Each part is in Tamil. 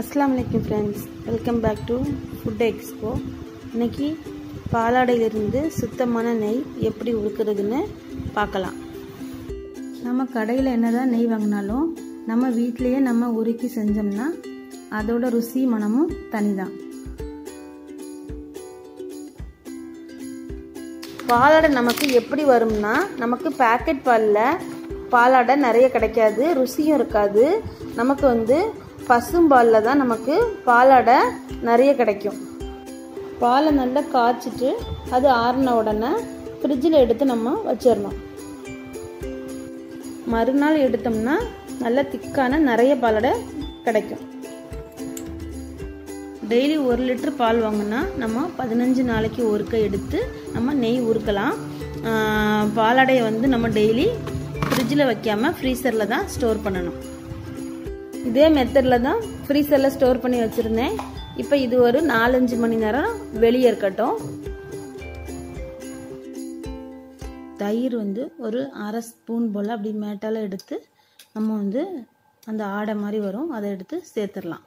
அஸ்லாம் வலைக்கம் friends welcome back to food expo இன்னைக்கு பாலாடையிலிருந்து சுத்தமான நெய் எப்படி உருக்குறதுன்னு பார்க்கலாம். நம்ம கடையில் என்னதான் நெய் வாங்கினாலும் நம்ம வீட்டிலையே நம்ம உருக்கி செஞ்சோம்னா அதோட ருசி மனமும் தனிதான். பாலாடை நமக்கு எப்படி வரும்னா நமக்கு பேக்கெட் பாலில் பாலாடை நிறைய கிடைக்காது ருசியும் இருக்காது. நமக்கு வந்து பசும்பாலில் தான் நமக்கு பாலாடை நிறைய கிடைக்கும். பாலை நல்லா காய்ச்சிட்டு அது ஆறின உடனே ஃப்ரிட்ஜில் எடுத்து நம்ம வச்சிடணும். மறுநாள் எடுத்தோம்னா நல்ல திக்கான நிறைய பாலாடை கிடைக்கும். டெய்லி ஒரு லிட்டர் பால் வாங்கினா நம்ம பதினஞ்சு நாளைக்கு ஒருக்க எடுத்து நம்ம நெய் உருக்கலாம் பாலாடையை வந்து நம்ம டெய்லி ஃப்ரிட்ஜில் வைக்காமல் ஃப்ரீசரில் தான் ஸ்டோர் பண்ணணும். இதே மெத்தடில் தான் ஃப்ரீசரில் ஸ்டோர் பண்ணி வச்சுருந்தேன். இப்போ இது ஒரு நாலஞ்சு மணி நேரம் வெளியே இருக்கட்டும். தயிர் வந்து ஒரு அரை ஸ்பூன் போல் அப்படி மேட்டால் எடுத்து நம்ம வந்து அந்த ஆடை மாதிரி வரும். அதை எடுத்து சேர்த்துடலாம்.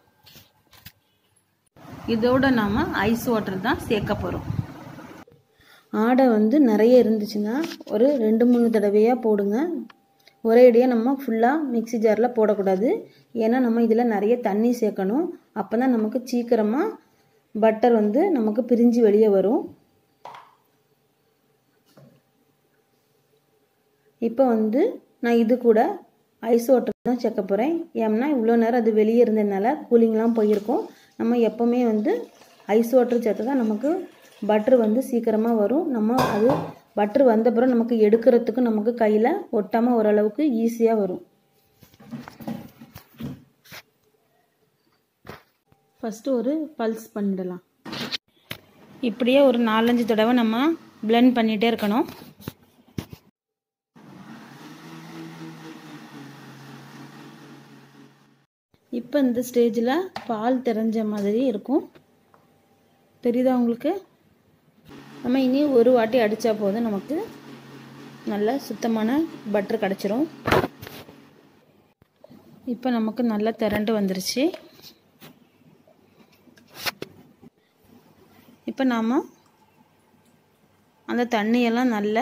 இதோட நாம் ஐஸ் வாட்டர் தான் சேர்க்க போகிறோம் ஆடை வந்து நிறைய இருந்துச்சுன்னா ஒரு ரெண்டு மூணு தடவையாக போடுங்க. ஒரேடியாக நம்ம ஃபுல்லாக மிக்சி ஜாரில் போடக்கூடாது. ஏன்னா நம்ம இதில் நிறைய தண்ணி சேர்க்கணும். அப்போ தான் நமக்கு சீக்கிரமாக பட்டர் வந்து நமக்கு பிரிஞ்சு வெளியே வரும். இப்போ வந்து நான் இது கூட ஐஸ் வாட்டர் தான் சேர்க்க போகிறேன் ஏன்னா இவ்வளோ நேரம் அது வெளியே இருந்ததுனால கூலிங்லாம் போயிருக்கும். நம்ம எப்போவுமே வந்து ஐஸ் வாட்டர் சேர்த்து தான் நமக்கு பட்ரு வந்து சீக்கிரமாக வரும். நம்ம அது பட்ரு வந்த பிறகு நமக்கு எடுக்கிறதுக்கு நமக்கு கையில் ஒட்டாமல் ஓரளவுக்கு ஈஸியாக வரும். ஃபஸ்ட்டு ஒரு பல்ஸ் பண்ணிடலாம். இப்படியே ஒரு நாலஞ்சு தடவை நம்ம பிளெண்ட் பண்ணிகிட்டே இருக்கணும். இப்போ இந்த ஸ்டேஜில் பால் தெரிஞ்ச மாதிரி இருக்கும். தெரியுதா உங்களுக்கு? நம்ம இனி ஒரு வாட்டி அடித்தா போதும் நமக்கு. நல்ல சுத்தமான பட்டர் கிடச்சிரும். இப்போ நமக்கு நல்லா திரண்டு வந்துருச்சு. இப்போ நாம் அந்த தண்ணியெல்லாம் நல்லா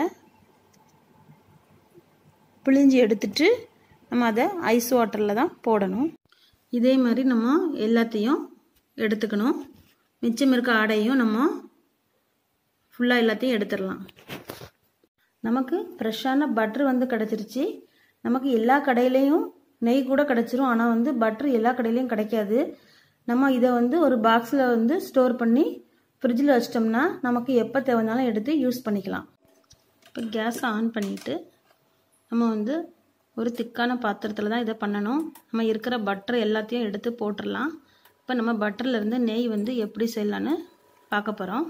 பிழிஞ்சு எடுத்துட்டு நம்ம அதை ஐஸ் வாட்டரில் தான் போடணும். இதே மாதிரி நம்ம எல்லாத்தையும் எடுத்துக்கணும். மிச்சம் இருக்க ஆடையும் நம்ம ஃபுல்லாக எல்லாத்தையும் எடுத்துடலாம். நமக்கு ஃப்ரெஷ்ஷான பட்ரு வந்து கிடச்சிருச்சு. நமக்கு எல்லா கடையிலையும் நெய் கூட கிடச்சிரும். ஆனால் வந்து பட்ரு எல்லா கடையிலையும் கிடைக்காது. நம்ம இதை வந்து ஒரு பாக்ஸில் வந்து ஸ்டோர் பண்ணி ஃப்ரிட்ஜில் வச்சிட்டோம்னா நமக்கு எப்போ தேவைனாலும் எடுத்து யூஸ் பண்ணிக்கலாம். இப்போ கேஸை ஆன் பண்ணிவிட்டு நம்ம வந்து ஒரு திக்கான பாத்திரத்தில் தான் இதை பண்ணணும். நம்ம இருக்கிற பட்டர் எல்லாத்தையும் எடுத்து போட்டுடலாம். இப்போ நம்ம பட்டர்லேருந்து நெய் வந்து எப்படி செய்யலான்னு பார்க்க போகிறோம்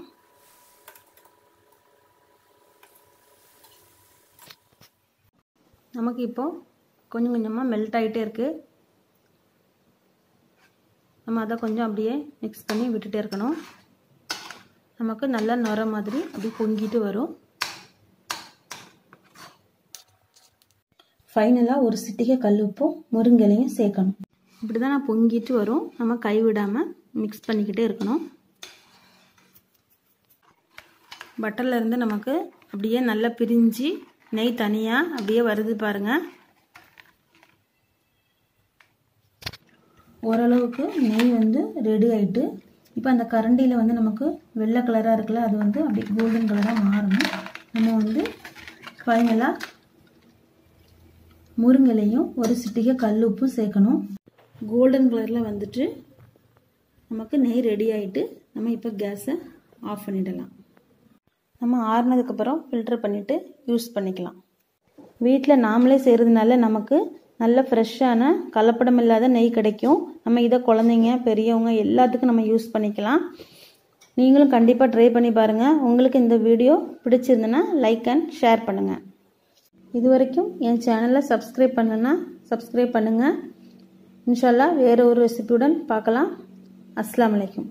நமக்கு இப்போது கொஞ்சம் கொஞ்சமாக மெல்ட் ஆகிட்டே இருக்குது நம்ம அதை கொஞ்சம் அப்படியே மிக்ஸ் பண்ணி விட்டுட்டே இருக்கணும். நமக்கு நல்லா நுர மாதிரி அப்படி பொங்கிட்டு வரும். ஃபைனலாக ஒரு சிட்டிகை கல் உப்பும் முருங்கலையும் சேர்க்கணும். இப்படி தான் நான் பொங்கிட்டு வரும். நம்ம கைவிடாமல் மிக்ஸ் பண்ணிக்கிட்டே இருக்கணும். பட்டர்லேருந்து நமக்கு அப்படியே நல்லா பிரிஞ்சு நெய் தனியாக அப்படியே வருது பாருங்கள் ஓரளவுக்கு நெய் வந்து ரெடி ஆகிட்டு இப்போ அந்த கரண்டியில் வந்து நமக்கு வெள்ளை கலராக இருக்குல்ல அது வந்து அப்படி கோல்டன் கலராக மாறணும். நம்ம வந்து ஃபைனலாக முருங்கலையும் ஒரு சிட்டிகை கல் உப்பும் சேர்க்கணும் கோல்டன் கலரில் வந்துட்டு நமக்கு நெய் ரெடி ஆகிட்டு நம்ம இப்போ கேஸை ஆஃப் பண்ணிடலாம். நம்ம ஆறுனதுக்கப்புறம் ஃபில்டர் பண்ணிவிட்டு யூஸ் பண்ணிக்கலாம். வீட்டில் நாமளே செய்கிறதுனால நமக்கு நல்ல ஃப்ரெஷ்ஷான கலப்படம் இல்லாத நெய் கிடைக்கும். நம்ம இதை குழந்தைங்க பெரியவங்க எல்லாத்துக்கும் நம்ம யூஸ் பண்ணிக்கலாம். நீங்களும் கண்டிப்பாக ட்ரை பண்ணி பாருங்கள் உங்களுக்கு இந்த வீடியோ பிடிச்சிருந்துன்னா லைக் அண்ட் ஷேர் பண்ணுங்கள் இது வரைக்கும் என் சேனலை சப்ஸ்கிரைப் பண்ணுன்னா சப்ஸ்கிரைப் பண்ணுங்கள் இன்ஷால்லா வேறு ஒரு ரெசிபியுடன் பார்க்கலாம். அஸ்லாம் வலைக்கும்.